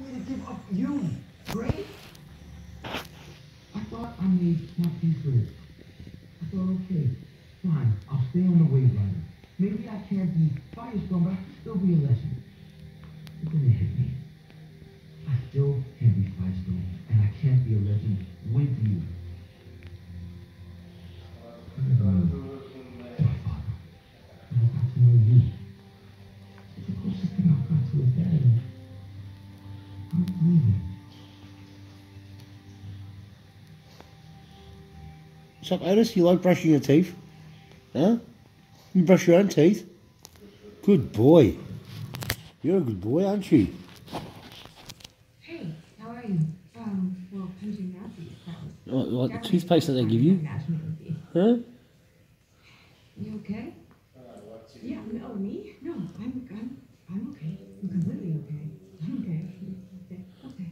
me to give up you, Gray? I thought I made my peace with it. I thought, okay, fine, I'll stay on the Waverider. Maybe I can't be Firestorm, but I can still be a legend. But it hit me. I still can't be Firestorm, and I can't be a legend with you. What's up? You like brushing your teeth? Huh? You brush your own teeth? Good boy. You're a good boy, aren't you? Hey, how are you? Um, well, these problems. Oh, like the toothpaste that they give you? Huh? You okay? Yeah, no, me? No, I'm, I'm, I'm okay. I'm completely okay. I'm okay. Okay. Okay.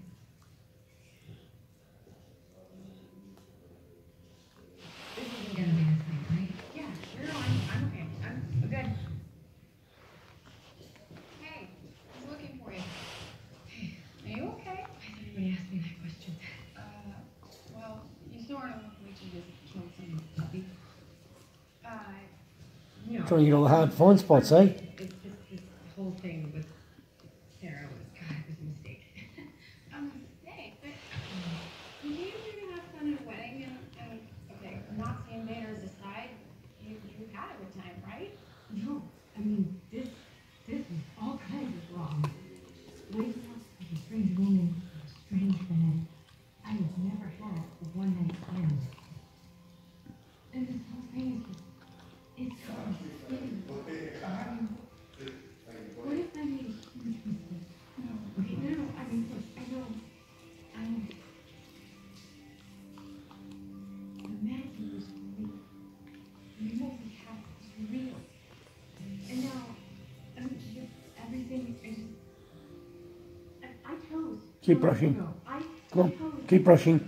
This isn't gonna be a thing, right? Yeah, sure, I'm, I'm okay. I'm good. Hey, I was looking for you. Hey, are you okay? Why does everybody ask me that question? Uh, well, you sort of look like you just killed some puppy. Uh, No. Trying to get all the hard find spots, eh? It's just this whole thing with Sarah was, God, was a mistake. Um, a mistake, but um, you knew you were have fun at a wedding and, and okay, Nazi invaders aside, you, you had a good time, right? No, I mean, Keep brushing. Come on, keep brushing.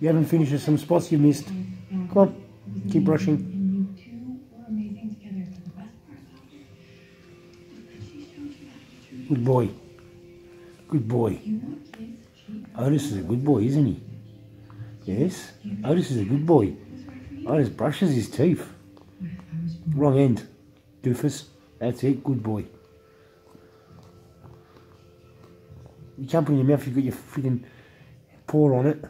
You haven't finished some spots you missed. Come on, keep brushing. Good boy. Good boy. Otis is a good boy, isn't he? Yes? Otis is a good boy. Otis brushes his teeth. Wrong end. Doofus. That's it. Good boy. You can't put it in your mouth, if you've got your freaking paw on it.